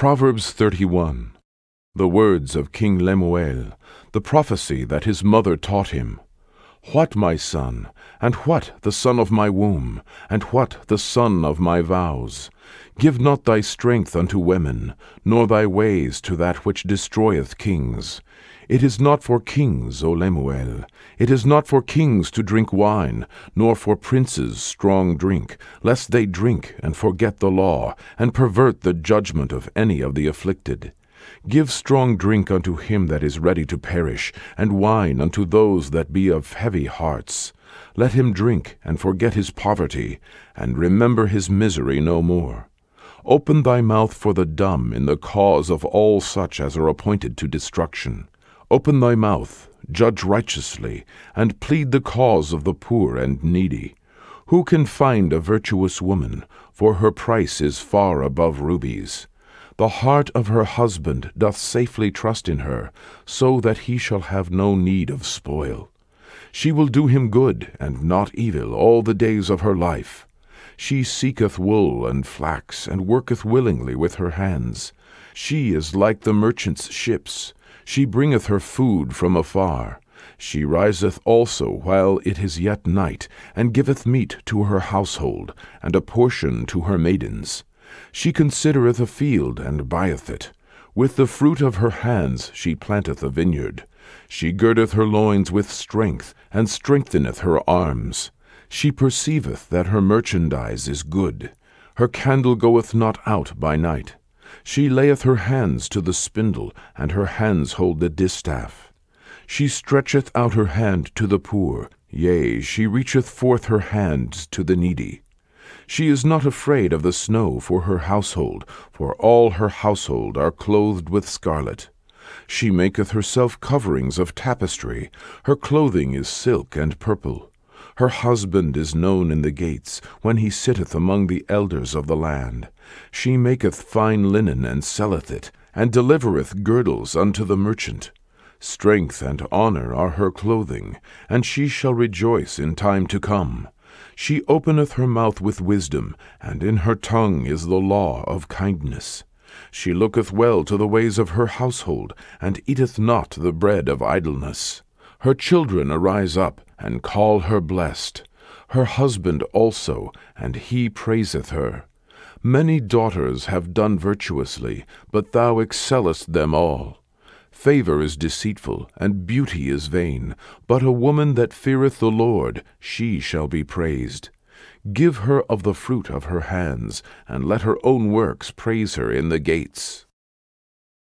Proverbs 31 The words of King Lemuel, the prophecy that his mother taught him. What, my son, and what the son of my womb, and what the son of my vows? Give not thy strength unto women, nor thy ways to that which destroyeth kings. It is not for kings, O Lemuel, it is not for kings to drink wine, nor for princes strong drink, lest they drink and forget the law, and pervert the judgment of any of the afflicted. Give strong drink unto him that is ready to perish, and wine unto those that be of heavy hearts. Let him drink and forget his poverty, and remember his misery no more. Open thy mouth for the dumb in the cause of all such as are appointed to destruction. Open thy mouth, judge righteously, and plead the cause of the poor and needy. Who can find a virtuous woman? For her price is far above rubies. The heart of her husband doth safely trust in her, so that he shall have no need of spoil. She will do him good and not evil all the days of her life. She seeketh wool and flax, and worketh willingly with her hands. She is like the merchant's ships. She bringeth her food from afar. She riseth also while it is yet night, and giveth meat to her household, and a portion to her maidens. She considereth a field, and buyeth it. With the fruit of her hands she planteth a vineyard. She girdeth her loins with strength, and strengtheneth her arms. She perceiveth that her merchandise is good. Her candle goeth not out by night. She layeth her hands to the spindle, and her hands hold the distaff. She stretcheth out her hand to the poor, yea, she reacheth forth her hands to the needy. She is not afraid of the snow for her household, for all her household are clothed with scarlet. She maketh herself coverings of tapestry, her clothing is silk and purple. Her husband is known in the gates, when he sitteth among the elders of the land. She maketh fine linen and selleth it, and delivereth girdles unto the merchant. Strength and honor are her clothing, and she shall rejoice in time to come. She openeth her mouth with wisdom, and in her tongue is the law of kindness. She looketh well to the ways of her household, and eateth not the bread of idleness. Her children arise up, and call her blessed. Her husband also, and he praiseth her. Many daughters have done virtuously, but thou excellest them all. Favor is deceitful, and beauty is vain, but a woman that feareth the Lord, she shall be praised. Give her of the fruit of her hands, and let her own works praise her in the gates.